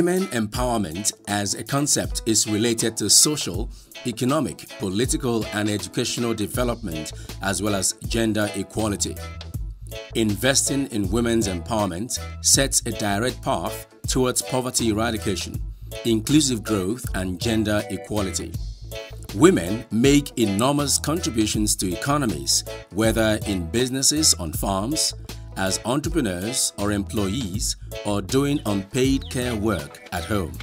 Women empowerment as a concept is related to social, economic, political, and educational development as well as gender equality. Investing in women's empowerment sets a direct path towards poverty eradication, inclusive growth, and gender equality. Women make enormous contributions to economies, whether in businesses on farms, as entrepreneurs or employees, or doing unpaid care work at home.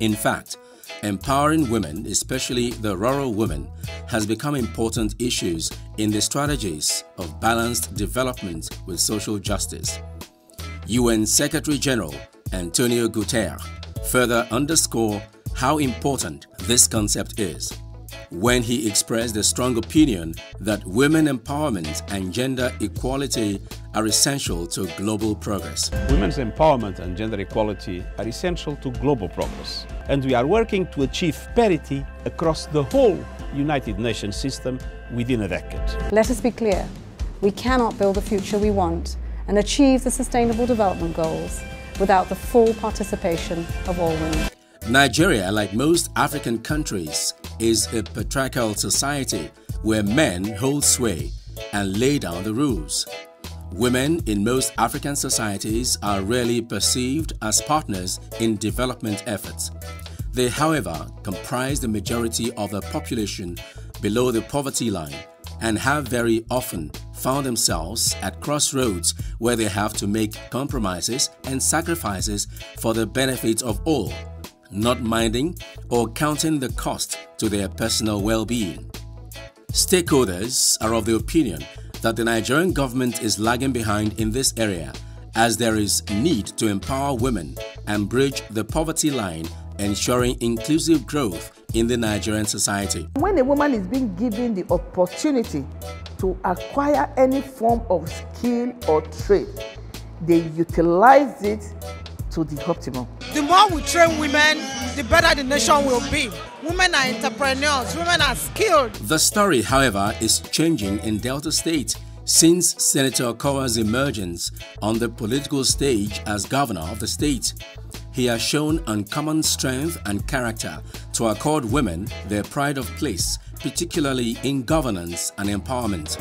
In fact, empowering women, especially the rural women, has become important issues in the strategies of balanced development with social justice. UN Secretary General Antonio Guterres further underscore how important this concept is when he expressed a strong opinion that women empowerment and gender equality are essential to global progress. Women's empowerment and gender equality are essential to global progress, and we are working to achieve parity across the whole United Nations system within a decade. Let us be clear, we cannot build the future we want and achieve the Sustainable Development Goals without the full participation of all women. Nigeria, like most African countries, is a patriarchal society where men hold sway and lay down the rules. Women in most African societies are rarely perceived as partners in development efforts. They, however, comprise the majority of the population below the poverty line and have very often found themselves at crossroads where they have to make compromises and sacrifices for the benefit of all, not minding or counting the cost to their personal well-being. Stakeholders are of the opinion that the Nigerian government is lagging behind in this area as there is need to empower women and bridge the poverty line ensuring inclusive growth in the Nigerian society. When a woman is being given the opportunity to acquire any form of skill or trade, they utilize it to the optimum. The more we train women, the better the nation will be. Women are entrepreneurs, women are skilled. The story, however, is changing in Delta State since Senator Okowa's emergence on the political stage as governor of the state. He has shown uncommon strength and character to accord women their pride of place, particularly in governance and empowerment.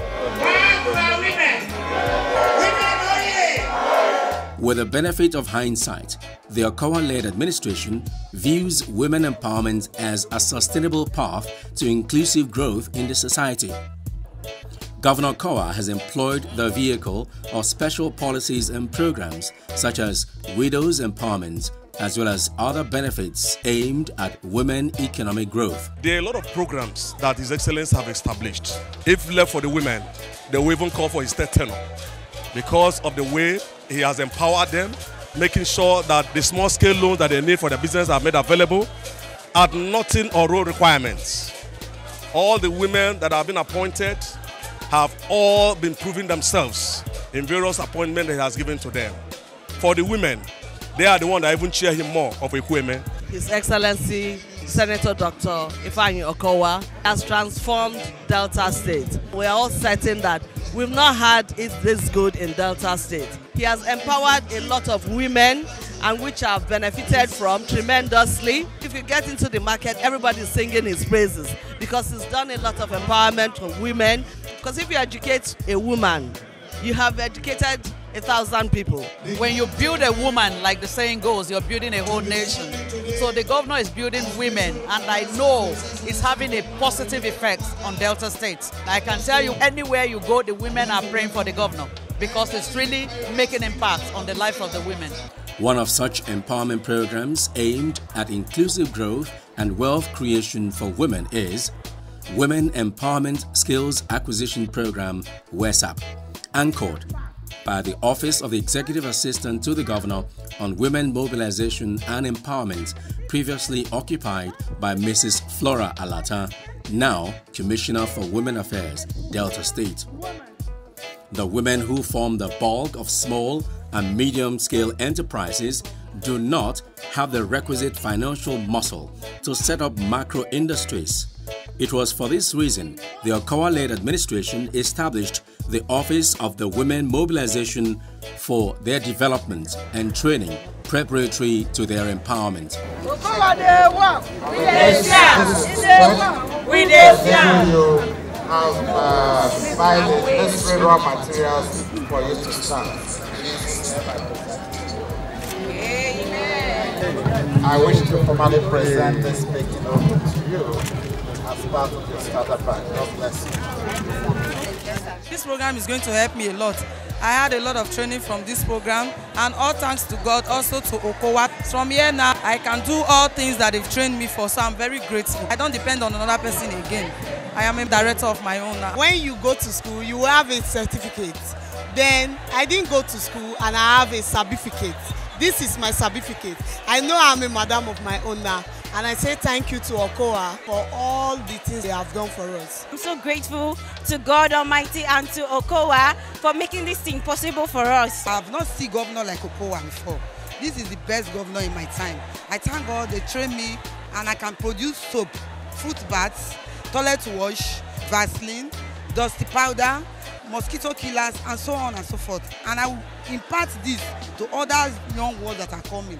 With the benefit of hindsight, the Okowa-led administration views women empowerment as a sustainable path to inclusive growth in the society. Governor Okowa has employed the vehicle of special policies and programs such as widows empowerment as well as other benefits aimed at women economic growth. There are a lot of programs that His Excellency have established. If left for the women, they will even call for his third tenure because of the way he has empowered them, making sure that the small scale loans that they need for their business are made available at nothing or role requirements. All the women that have been appointed have all been proving themselves in various appointments he has given to them. For the women, they are the ones that even cheer him more of a. His Excellency Senator Dr. Ifeanyi Okowa has transformed Delta State. We are all certain that we've not had it this good in Delta State. He has empowered a lot of women and which have benefited from tremendously. If you get into the market, everybody's singing his praises because he's done a lot of empowerment for women. Because if you educate a woman, you have educated a thousand people. When you build a woman, like the saying goes, you're building a whole nation. So the governor is building women, and I know it's having a positive effect on Delta State. I can tell you, anywhere you go, the women are praying for the governor because it's really making impact on the life of the women. One of such empowerment programs aimed at inclusive growth and wealth creation for women is Women Empowerment Skills Acquisition Program, WESAP, anchored by the Office of the Executive Assistant to the Governor on Women Mobilization and Empowerment, previously occupied by Mrs. Flora Alatan, now Commissioner for Women Affairs, Delta State. The women who form the bulk of small and medium scale enterprises do not have the requisite financial muscle to set up macro industries. It was for this reason the Okowa led administration established the Office of the Women Mobilization for their development and training preparatory to their empowerment. I wish to formally present this meeting over to you as part of your startup bank. God bless you. This program is going to help me a lot. I had a lot of training from this program and all thanks to God, also to Okowa. From here now, I can do all things that they've trained me for, so I'm very grateful. I don't depend on another person again. I am a director of my own now. When you go to school, you have a certificate. Then I didn't go to school and I have a certificate. This is my certificate. I know I'm a madam of my own now. And I say thank you to Okoa for all the things they have done for us. I'm so grateful to God Almighty and to Okoa for making this thing possible for us. I have not seen governor like Okoa before. This is the best governor in my time. I thank God they train me and I can produce soap, fruit baths, toilet wash, Vaseline, dusty powder, mosquito killers, and so on and so forth. And I will impart this to other young ones that are coming.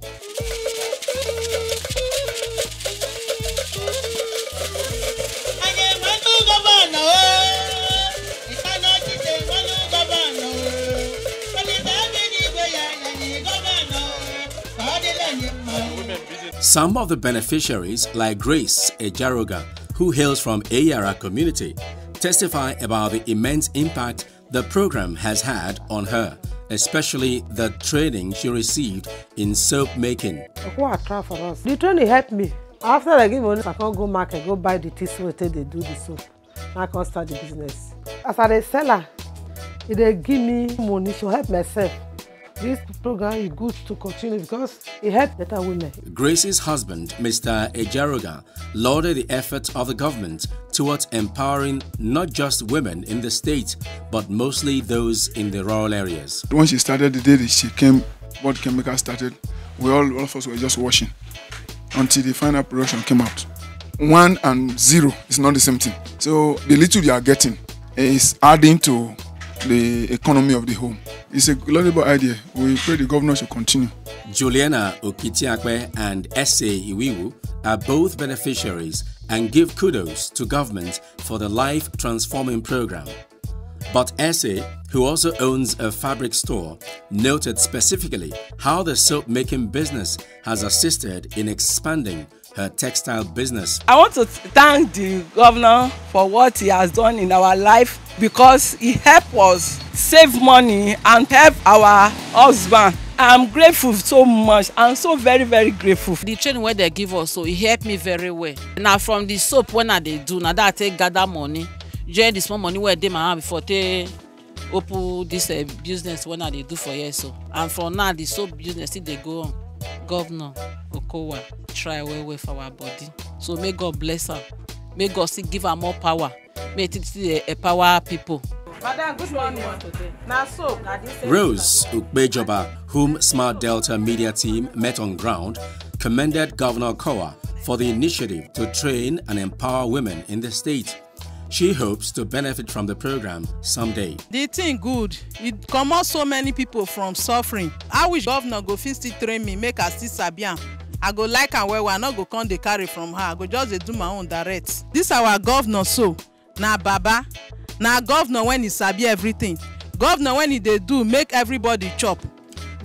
Some of the beneficiaries, like Grace Ejaroga, who hails from Ayara community, testify about the immense impact the program has had on her, especially the training she received in soap making. What try for us? The training helped me. After I give money, I can go market, go buy the tissue they do the soap. I can start the business. As a seller, they give me money to help myself. This program is good to continue because it helps better women. Grace's husband, Mr. Ejaroga, lauded the efforts of the government towards empowering not just women in the state, but mostly those in the rural areas. When she started the day that she came, what chemical started, we all, all of us were just washing until the final production came out. One and zero is not the same thing. So the little you are getting is adding to the economy of the home. It's a laudable idea. We pray the governor should continue. Juliana Okitiakwe and Ese Iwiwu are both beneficiaries and give kudos to government for the life transforming program. But Ese, who also owns a fabric store, noted specifically how the soap making business has assisted in expanding her textile business. I want to thank the governor for what he has done in our life because he helped us save money and help our husband. I'm grateful so much. I'm so very very grateful. The training wey they give us so e help me very well. Na from the soap wey I dey do na that I take gather money join the small money wey dey my hand before take open this uh, business wey I dey do for here so and for now the soap business still dey go on. Governor Okowa try well well for our body so may God bless am may God still give am more power may e still empower people. Madam, good morning. Rose Ukbejoba, whom Smart Delta media team met on ground, commended Governor Kowa for the initiative to train and empower women in the state. She hopes to benefit from the program someday. The thing good. It comot so many people from suffering. I wish governor go fit still train me make I still sabi am. I go like am well well. I no go come dey carry from her. I go just dey do my own direct. This our governor so na baba na governor when he sabi everything governor when he dey do make everybody chop.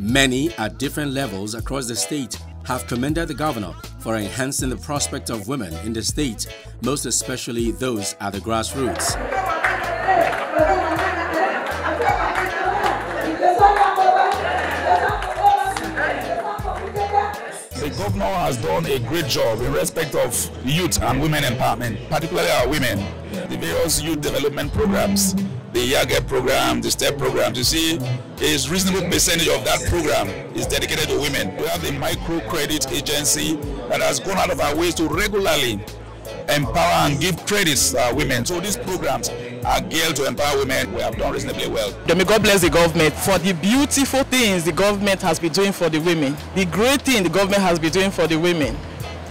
Many at different levels across the state have commended the governor for enhancing the prospect of women in the state, most especially those at the grassroots. The governor has done a great job in respect of youth and women empowerment, particularly our women. The various youth development programs, the YAGEP program, the STEP program, you see, a reasonable percentage of that program is dedicated to women. We have the microcredit agency that has gone out of our ways to regularly empower and give credits to our women. So these programs are geared to empower women. We have done reasonably well. May God bless the government for the beautiful things the government has been doing for the women. The great thing the government has been doing for the women.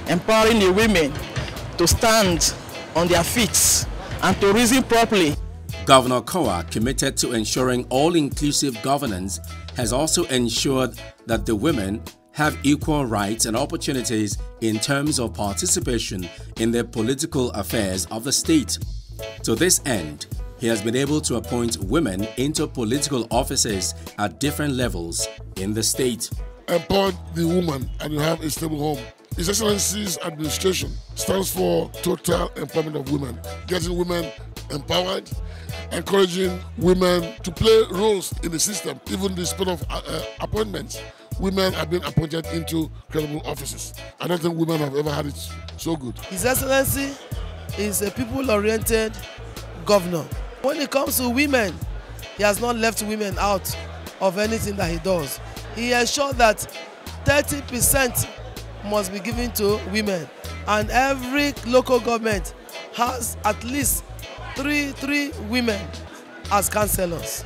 Empowering the women to stand on their feet and to reason properly. Governor Kowa, committed to ensuring all-inclusive governance, has also ensured that the women have equal rights and opportunities in terms of participation in the political affairs of the state. To this end, he has been able to appoint women into political offices at different levels in the state. Empower the woman and you have a stable home. His Excellency's administration stands for total empowerment of women, getting women empowered, encouraging women to play roles in the system, even the span of uh, uh, appointments. Women have been appointed into credible offices. I don't think women have ever had it so good. His Excellency is a people-oriented governor. When it comes to women, he has not left women out of anything that he does. He ensured that 30% must be given to women. And every local government has at least three three women as councillors.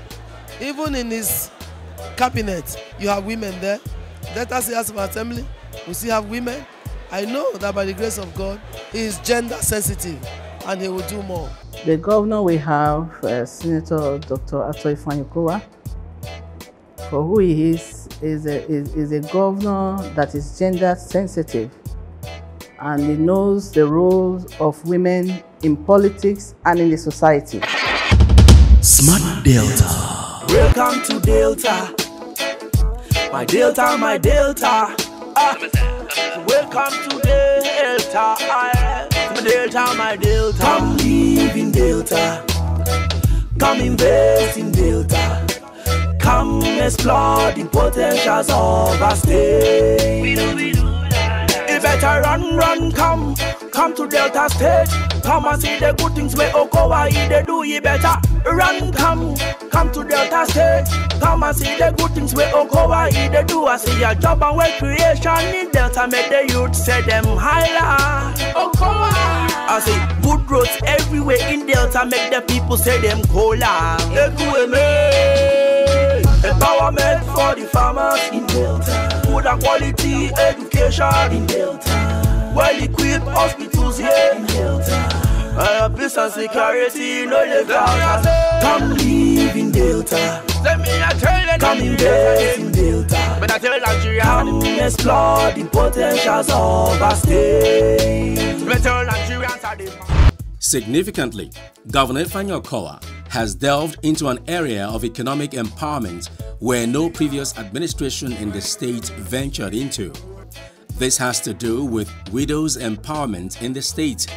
Even in his cabinet you have women there. Delta state house of assembly we still have women. I know that by the grace of god he is gender sensitive and he will do more. the governor we have uh, senator dr ato ifeanyi for who he is is a, is, is a governor that is gender sensitive and he knows the roles of women in politics and in the society. Smart Delta. Welcome to Delta. My Delta, my Delta. Ah. Welcome to Delta. My Delta, my Delta. Come live in Delta. Come invest in Delta. Explore the potentials of our state. You better run, run, come, come to Delta State. Come and see the good things where Okowa they do. You better run, come, come to Delta State. Come and see the good things where Okowa they do. I see your job and wealth creation in Delta. Make the youth say them higher. Okowa. I see good roads everywhere in Delta. Make the people say them cola. Empowerment for the farmers in Delta. Good and quality education in Delta. Well equipped hospitals here in Delta. Uh, peace and security, no live Come live in Delta. Let me tell you, come invest in Delta. But I tell Nigeria, come explore the potentials of our state. But tell Nigerians Significantly, Governor Ifeanyi Okowa has delved into an area of economic empowerment where no previous administration in the state ventured into. This has to do with widows' empowerment in the state.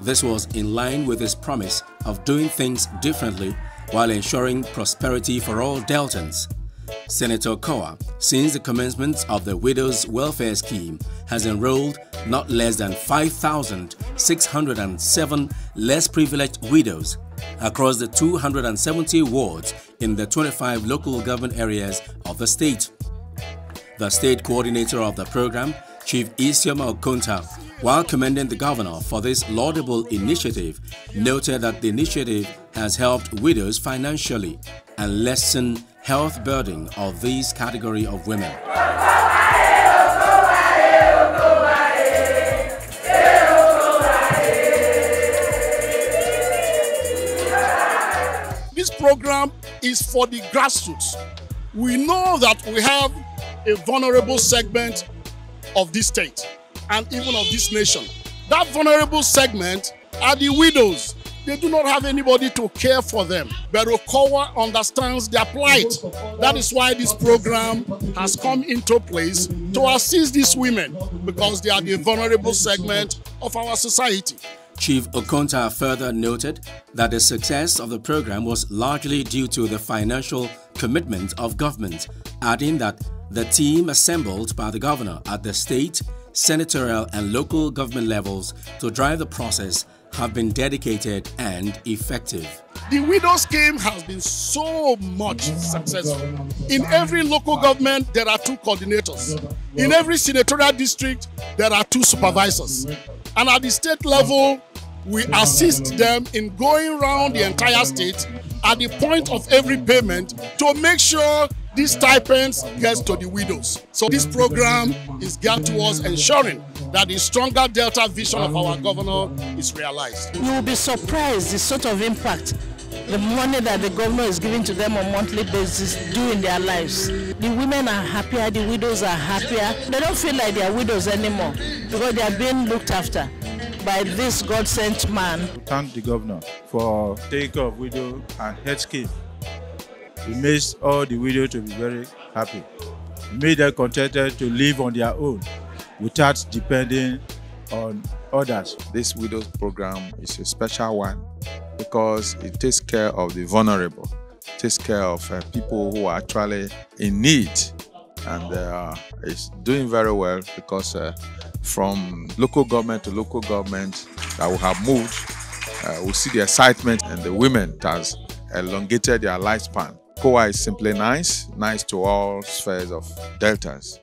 This was in line with his promise of doing things differently while ensuring prosperity for all Deltans. Senator Kowa, since the commencement of the Widows Welfare Scheme, has enrolled not less than 5,607 less privileged widows across the 270 wards in the 25 local government areas of the state. The state coordinator of the program, Chief Isioma Okonta, while commending the governor for this laudable initiative, noted that the initiative has helped widows financially and lessen health burden of this category of women. Program is for the grassroots. We know that we have a vulnerable segment of this state and even of this nation. That vulnerable segment are the widows. They do not have anybody to care for them. But Okowa understands their plight. That is why this program has come into place to assist these women because they are the vulnerable segment of our society. Chief Okonta further noted that the success of the program was largely due to the financial commitment of government, adding that the team assembled by the governor at the state, senatorial and local government levels to drive the process have been dedicated and effective. The widow scheme has been so much successful. In every local government, there are two coordinators. In every senatorial district, there are two supervisors. And at the state level, we assist them in going around the entire state at the point of every payment to make sure these stipends gets to the widows. So this program is geared towards ensuring that the stronger Delta vision of our governor is realized. You will be surprised the sort of impact the money that the government is giving to them on monthly basis do in their lives. The women are happier, the widows are happier. They don't feel like they are widows anymore because they are being looked after by this God-sent man. Thank the governor for taking care of widow and health scheme. It makes all the widows to be very happy. It made them contented to live on their own without depending on others. This widows program is a special one because it takes care of the vulnerable, takes care of uh, people who are actually in need, and uh, it's doing very well because uh, from local government to local government that we have moved, uh, we see the excitement and the women has elongated their lifespan. COA is simply nice, nice to all spheres of deltas.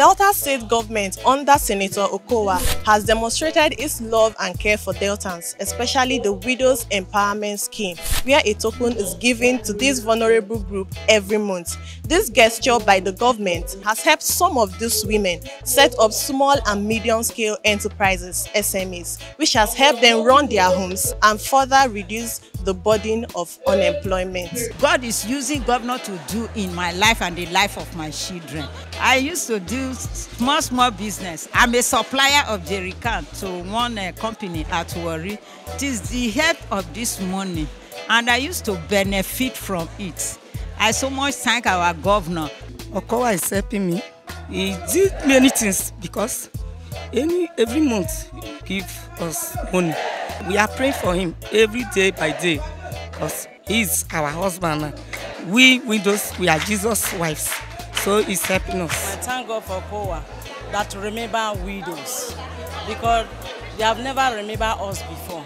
Delta State government under Senator Okowa has demonstrated its love and care for Deltans, especially the Widows Empowerment Scheme, where a token is given to this vulnerable group every month. This gesture by the government has helped some of these women set up small and medium-scale enterprises, SMEs, which has helped them run their homes and further reduce the burden of unemployment. God is using governor to do in my life and the life of my children. I used to do small, small business. I'm a supplier of jerry can to one uh, company at Wari. It is the help of this money, and I used to benefit from it. I so much thank our governor. Okowa is helping me. He did many things because any every month he give us money. We are praying for him every day by day because he's our husband. We widows, we are Jesus' wives. So he's helping us. I thank God for Kowa that remember widows because they have never remembered us before.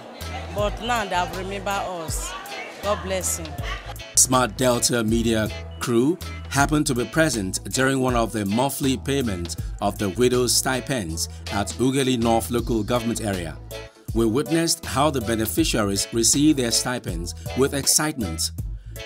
But now they have remembered us. God bless him. Smart Delta Media crew happened to be present during one of the monthly payments of the widows' stipends at Ughelli North local government area. We witnessed how the beneficiaries received their stipends with excitement.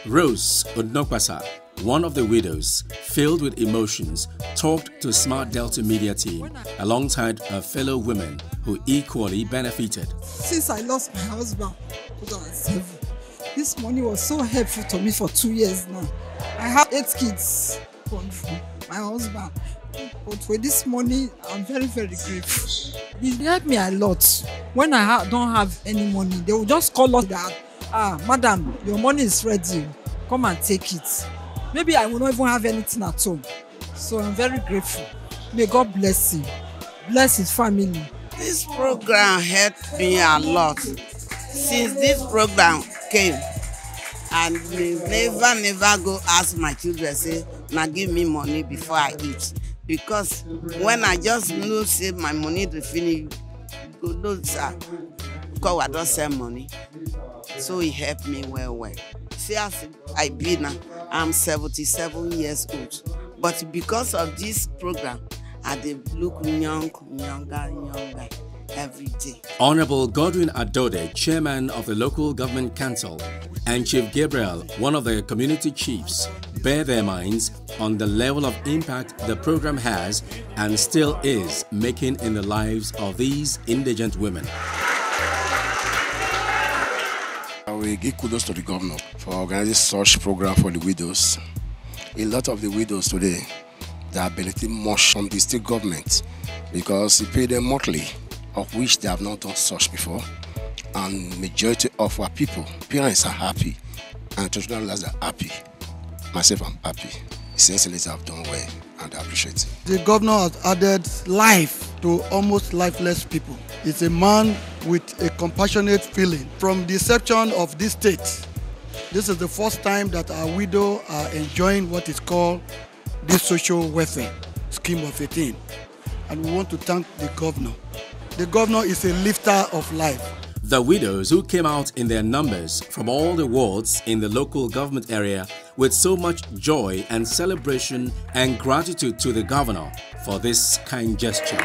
Rose Odnokwasa, one of the widows, filled with emotions, talked to Smart Delta Media team alongside her fellow women who equally benefited. Since I lost my husband, 2007, this money was so helpful to me for two years now. I have eight kids from my husband. But with this money, I'm very, very grateful. It helped me a lot. When I ha- don't have any money, they will just call us that, ah, madam, your money is ready. Come and take it. Maybe I will not even have anything at home. So I'm very grateful. May God bless him. Bless his family. This program helped me a lot. Since this program came, and never, never go ask my children, say, now give me money before I eat. Because when I just know, say, my money to finish, go, no, sir, because I don't send money. So it helped me well, well. See, as I be now, I'm 77 years old. But because of this program, I dey look young, younger, younger every day. Honorable Godwin Adode, chairman of the local government council, and Chief Gabriel, one of the community chiefs, bear their minds on the level of impact the program has and still is making in the lives of these indigent women. We give kudos to the governor for organizing such program for the widows. A lot of the widows today they are benefiting much from the state government because he pay them monthly, of which they have not done such before. And majority of our people, parents are happy, and traditional rulers are happy. Myself, I'm happy. Excellency have done well, and I appreciate it. The governor has added life to almost lifeless people. He's a man with a compassionate feeling. From the inception of this state, this is the first time that our widow are enjoying what is called this social welfare scheme of 18. And we want to thank the governor. The governor is a lifter of life. The widows who came out in their numbers from all the wards in the local government area with so much joy and celebration and gratitude to the governor for this kind gesture.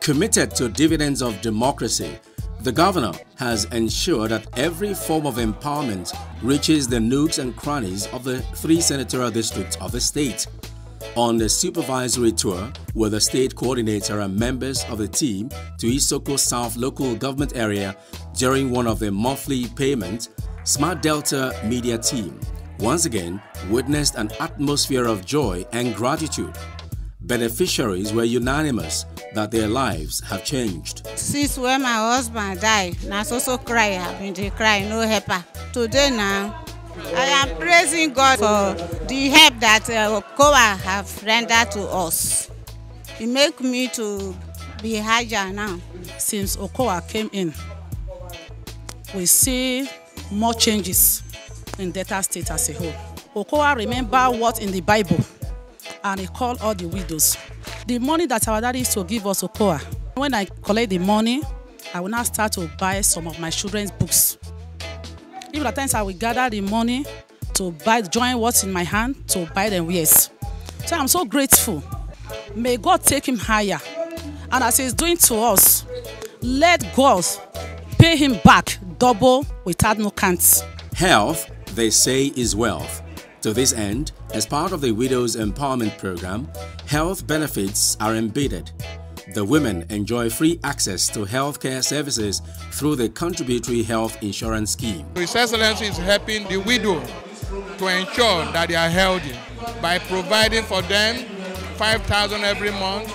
Committed to dividends of democracy, the governor has ensured that every form of empowerment reaches the nooks and crannies of the three senatorial districts of the state. On the supervisory tour with the state coordinator and members of the team to Isoko South local government area during one of the monthly payments, Smart Delta media team once again witnessed an atmosphere of joy and gratitude. Beneficiaries were unanimous that their lives have changed. Since when my husband died, na so so cry, I been dey cry, no helper. Today now, I am praising God for the help that uh, COA have rendered to us. It make me to be higher now. Since Okowa came in, we see more changes in Delta State as a whole. Okowa remember what in the Bible and he called all the widows. The money that our daddy used to give us Okowa, when I collect the money, I will now start to buy some of my children's books. Even at times I will gather the money to buy, join what's in my hand to buy them wares. So I'm so grateful. May God take him higher. And as he's doing to us, let God pay him back double without no count. Health, they say, is wealth. To this end, as part of the Widows Empowerment Program, health benefits are embedded. The women enjoy free access to healthcare services through the Contributory Health Insurance Scheme. His Excellency is helping the widow to ensure that they are healthy by providing for them 5,000 every month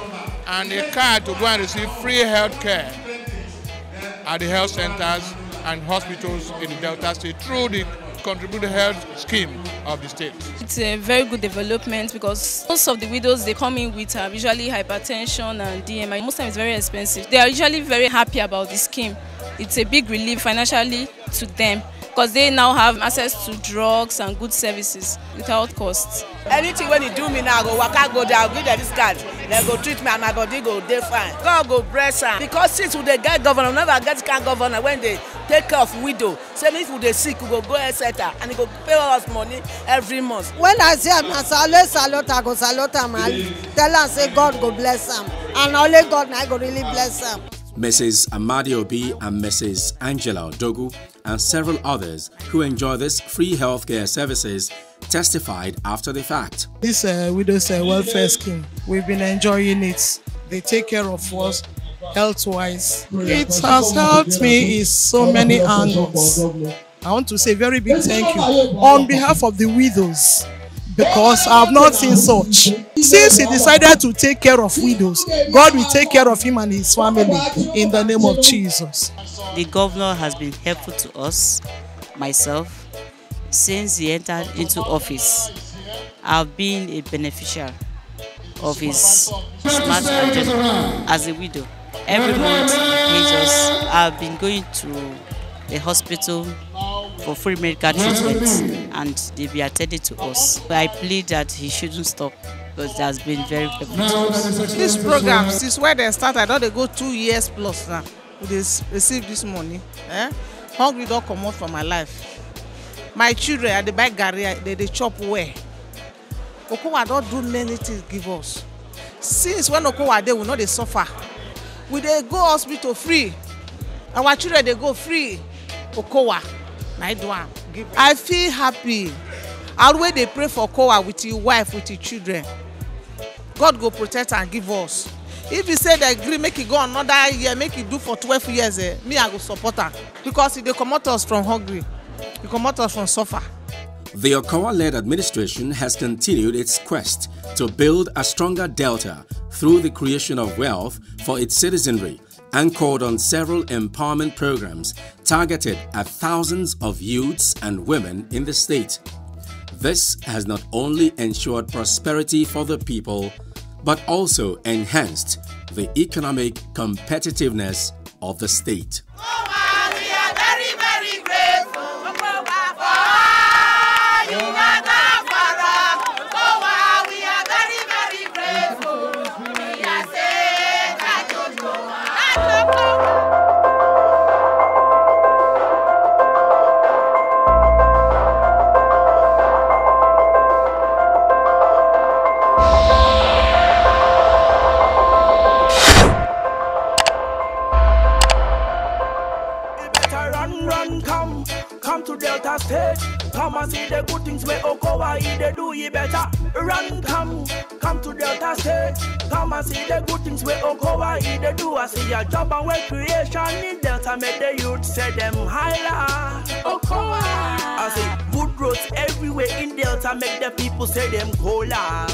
and a card to go and receive free health care at the health centers and hospitals in the Delta State through the contributed health scheme of the state. It's a very good development because most of the widows they come in with are usually hypertension and DMI. Most times it's very expensive. They are usually very happy about the scheme. It's a big relief financially to them because they now have access to drugs and good services without costs. Anything wey e do me now i go waka go there i go give them this card dem go treat me and my body go dey fine god go bless am because since we dey get governor we never get kind governor wey dey take care of widow say if we dey sick we go go health center and he go pay us money every month. when i see am as i always salute i go salute am and tell am say god go bless am and only god na go really bless am. Mrs. Amadi Obi and Mrs. Angela Odogu and several others who enjoy this free healthcare services testified after the fact. This uh, widow's uh, welfare scheme, we've been enjoying it. They take care of us health-wise. It has helped me in so many angles. I want to say very big thank you on behalf of the widows because I have not seen such. Since he decided to take care of widows, God will take care of him and his family in the name of Jesus. The governor has been helpful to us, myself, since he entered into office. I've been a beneficiary of his smart agenda as a widow. Every month he us. I've been going to the hospital for free medical treatment and they be attended to us. I plead that he shouldn't stop because it has been very us. This program, since when they start, I dey go two years plus now. Dey receive this money. Eh? Hungry don comot for my life. My children, I dey buy garri, they dey chop well. Okowa don do many things give us. Since when Okowa dey, we no dey suffer. We dey go hospital free. Our children dey go free. Okowa na do am give us. I feel happy. I always dey pray for Okowa with him wife, with him children. God go protect and give us. If he say they gree make e go another year, make e do for twelve years, eh, me I go support am because e dey comot us from hungry. Comot us from suffer. The Okowa-led administration has continued its quest to build a stronger Delta through the creation of wealth for its citizenry and called on several empowerment programs targeted at thousands of youths and women in the state. This has not only ensured prosperity for the people, but also enhanced the economic competitiveness of the state. Say them higher. Okowa. I say good roads everywhere in Delta make the people say them cola.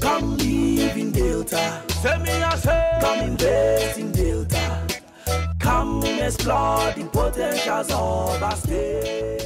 Come live in Delta. Say me I say. Come invest in Delta. Come explore the potentials of our state.